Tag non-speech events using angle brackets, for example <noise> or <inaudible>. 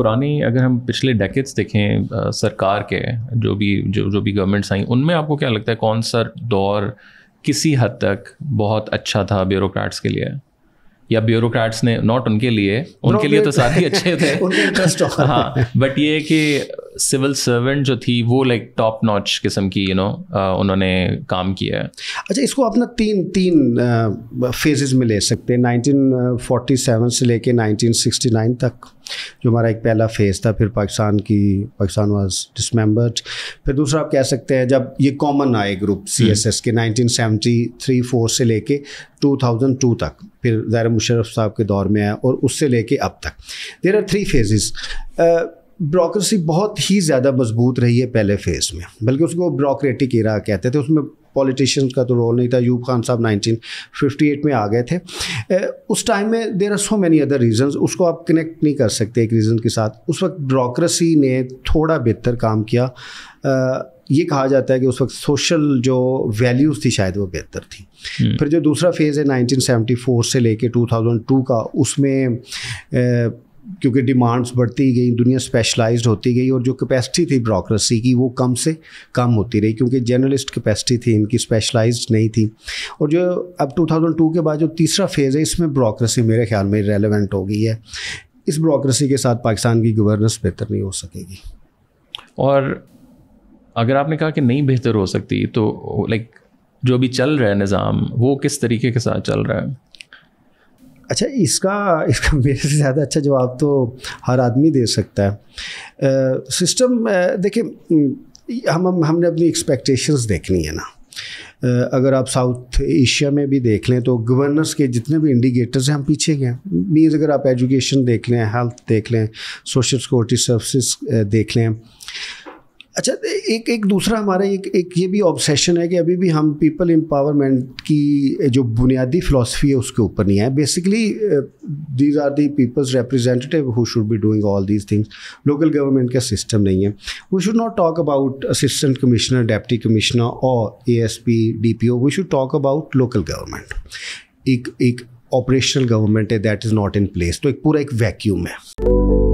पुरानी अगर हम पिछले डेकेट्स देखें आ, सरकार के जो भी जो जो भी गवर्नमेंट्स आई उनमें आपको क्या लगता है कौन सा दौर किसी हद तक बहुत अच्छा था ब्यूरोक्रेट्स के लिए? या ब्यूरोक्रेट्स ने नॉट उनके लिए उनके लिए तो साथ ही अच्छे थे। <laughs> उनके इंटरेस्ट हाँ बट ये कि सिविल सर्वेंट जो थी वो लाइक टॉप नॉच किस्म की यू you नो know, उन्होंने काम किया है। अच्छा इसको अपना तीन तीन फेजेस में ले सकते हैं 1947 से लेके 1969 तक। जो हमारा एक पहला फ़ेज़ था फिर पाकिस्तान की पाकिस्तान वाज डिसमेंबर्ड फिर दूसरा आप कह सकते हैं जब ये कॉमन आए ग्रुप सी एस एस के 1973 फोर से लेके 2002 तक। फिर ज़ाहिर मुशरफ साहब के दौर में आया और उससे लेके अब तक। There are three phases bureaucracy बहुत ही ज़्यादा मज़बूत रही है पहले फ़ेज़ में बल्कि उसको ब्रोक्रेटिक इरा कहते थे। उसमें पॉलिटिशियंस का तो रोल नहीं था यूब खान साहब 1958 में आ गए थे। उस टाइम में there are so many other reasons उसको आप कनेक्ट नहीं कर सकते एक रीज़न के साथ। उस वक्त ब्रोक्रेसी ने थोड़ा बेहतर काम किया। ये कहा जाता है कि उस वक्त सोशल जो वैल्यूज़ थी शायद वो बेहतर थी। हम्म। फिर जो दूसरा फ़ेज़ है 1974 से लेके 2002 का उसमें क्योंकि डिमांड्स बढ़ती गई, दुनिया स्पेशलाइज्ड होती गई और जो कैपेसिटी थी ब्रोक्रेसी की, वो कम से कम होती रही क्योंकि जर्नलिस्ट कैपेसिटी थी, इनकी स्पेशलाइज्ड नहीं थी। और जो अब 2002 के बाद जो तीसरा फ़ेज़ है, इसमें ब्रोक्रेसी मेरे ख्याल में रेलिवेंट हो गई है। इस ब्रोक्रेसी के साथ पाकिस्तान की गवर्नेंस बेहतर नहीं हो सकेगी। और अगर आपने कहा कि नहीं बेहतर हो सकती तो लाइक जो भी चल रहा है निज़ाम, वो किस तरीके के साथ चल रहा है? अच्छा इसका इसका <laughs> मेरे से ज़्यादा अच्छा जवाब तो हर आदमी दे सकता है। सिस्टम देखिए हम हम, हमने अपनी एक्सपेक्टेशंस देखनी है ना। अगर आप साउथ एशिया में भी देख लें तो गवर्नर्स के जितने भी इंडिकेटर्स हैं, हम पीछे गए मीन्स अगर आप एजुकेशन देख लें हेल्थ देख लें सोशल सिक्योरिटी सर्विसेज़ देख लें अच्छा एक एक दूसरा हमारा एक एक ये भी ऑब्सेशन है कि अभी भी हम पीपल एम्पावरमेंट की जो बुनियादी फ़िलासफ़ी है, उसके ऊपर नहीं है। Basically these are the peoples representative who should be doing all these things local government का सिस्टम नहीं है। We should not talk about assistant commissioner deputy commissioner और A S P D P O we should talk about local government एक एक operational government है that is not in place तो एक पूरा एक वैक्यूम है।